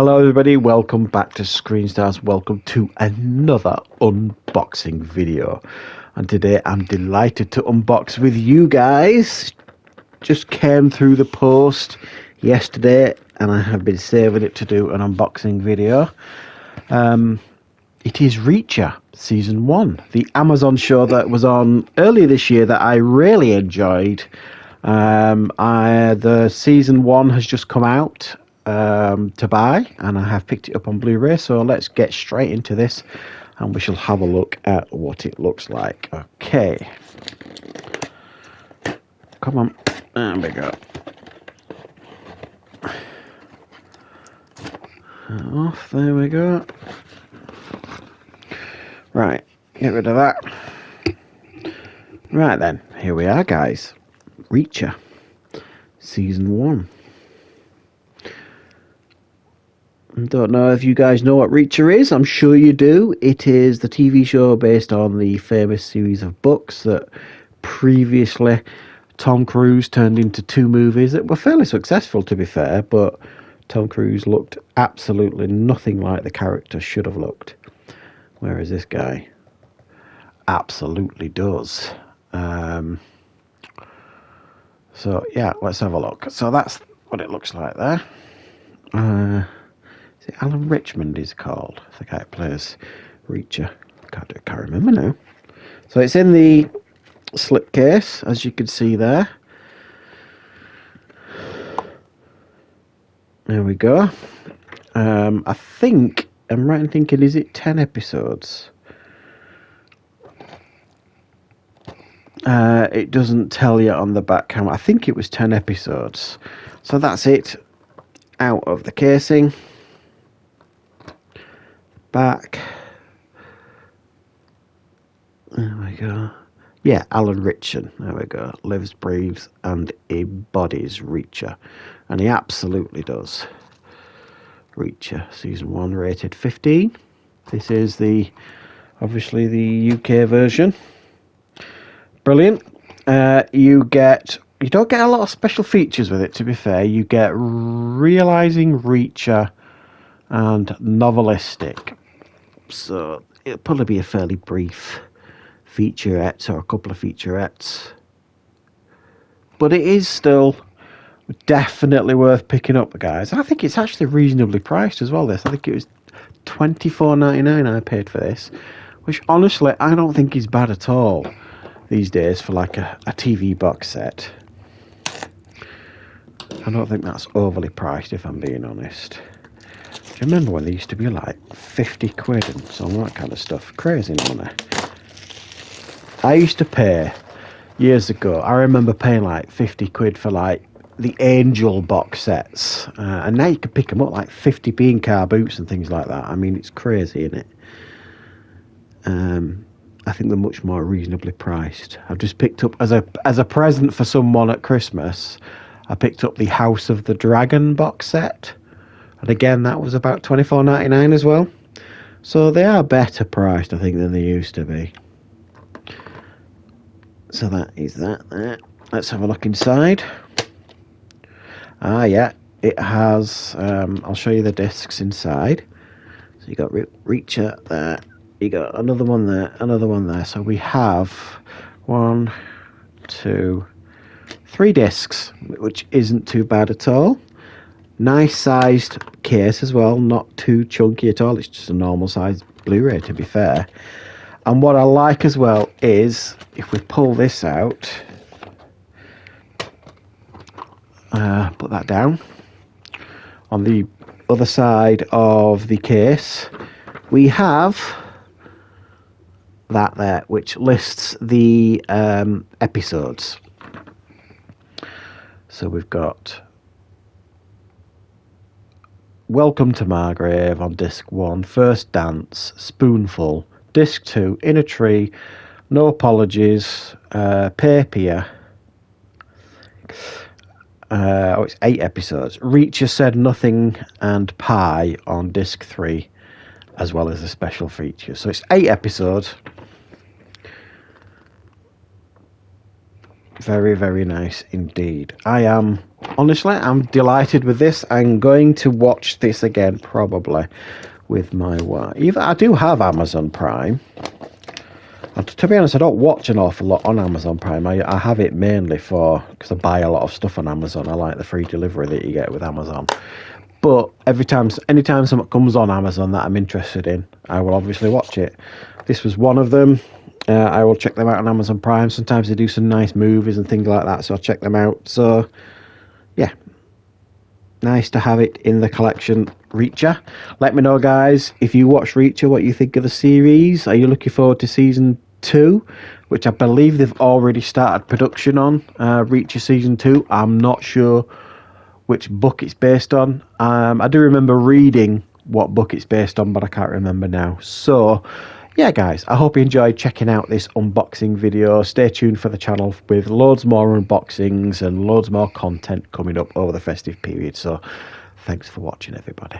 Hello, everybody. Welcome back to Screen Stars. Welcome to another unboxing video. And today I'm delighted to unbox with you guys. Just came through the post yesterday, and I have been saving it to do an unboxing video. Um, it is Reacher season one, the Amazon show that was on earlier this year that I really enjoyed. Um, I, the season one has just come out um, to buy, and I have picked it up on Blu-ray. So let's get straight into this, and we shall have a look at what it looks like. Okay, come on, there we go. Off, there we go. Right, get rid of that. Right then, here we are, guys. Reacher, season one. Don't know if you guys know what Reacher is. I'm sure you do. It is the TV show based on the famous series of books that previously Tom Cruise turned into two movies that were fairly successful, to be fair, but Tom Cruise looked absolutely nothing like the character should have looked. Whereas this guy absolutely does. Um, so, yeah, let's have a look. So, that's what it looks like there. Uh, it Alan Richmond is called? The guy who plays Reacher. Can't, can't remember now. So it's in the slipcase, as you can see there. There we go. Um, I think I'm right in thinking, is it ten episodes? Uh, it doesn't tell you on the back camera. I think it was ten episodes. So that's it out of the casing back. There we go. Yeah, Alan Ritchson. There we go. Lives, breathes, and embodies Reacher. And he absolutely does. Reacher, season one, rated 15. This is the, obviously, the UK version. Brilliant. Uh, you get, you don't get a lot of special features with it, to be fair. You get realizing Reacher and novelistic so uh, it'll probably be a fairly brief featurette or a couple of featurettes. But it is still definitely worth picking up, guys. I think it's actually reasonably priced as well. This I think it was twenty four ninety nine. I paid for this, which honestly I don't think is bad at all these days for like a, a TV box set. I don't think that's overly priced, if I'm being honest. Remember when they used to be like 50 quid and some that kind of stuff? Crazy money. I used to pay years ago. I remember paying like 50 quid for like the Angel box sets, uh, and now you can pick them up like 50p in car boots and things like that. I mean, it's crazy, isn't it? Um, I think they're much more reasonably priced. I've just picked up as a as a present for someone at Christmas. I picked up the House of the Dragon box set. And again, that was about twenty four ninety nine as well. So they are better priced, I think, than they used to be. So that is that there. Let's have a look inside. Ah, yeah, it has. Um, I'll show you the discs inside. So you got Re- Reacher there. You got another one there, another one there. So we have one, two, three discs, which isn't too bad at all. Nice sized case as well, not too chunky at all. It's just a normal sized Blu ray, to be fair. And what I like as well is if we pull this out, uh, put that down. On the other side of the case, we have that there, which lists the um, episodes. So we've got Welcome to Margrave on disc one, First Dance, Spoonful, disc two, In a Tree, No Apologies, uh, Papier. Uh, oh, it's eight episodes. Reacher Said Nothing and Pie on disc three, as well as a special feature. So it's eight episodes. Very, very nice indeed. I am honestly, I'm delighted with this. I'm going to watch this again probably with my wife. I do have Amazon Prime. And to be honest, I don't watch an awful lot on Amazon Prime. I, I have it mainly for because I buy a lot of stuff on Amazon. I like the free delivery that you get with Amazon. But every time, anytime something comes on Amazon that I'm interested in, I will obviously watch it. This was one of them. Uh, I will check them out on Amazon Prime. Sometimes they do some nice movies and things like that, so I'll check them out. So, yeah, nice to have it in the collection. Reacher. Let me know, guys, if you watch Reacher, what you think of the series. Are you looking forward to season two, which I believe they've already started production on? Uh, Reacher season two. I'm not sure which book it's based on. Um, I do remember reading what book it's based on, but I can't remember now. So, yeah, guys, I hope you enjoyed checking out this unboxing video. Stay tuned for the channel with loads more unboxings and loads more content coming up over the festive period. So, thanks for watching, everybody.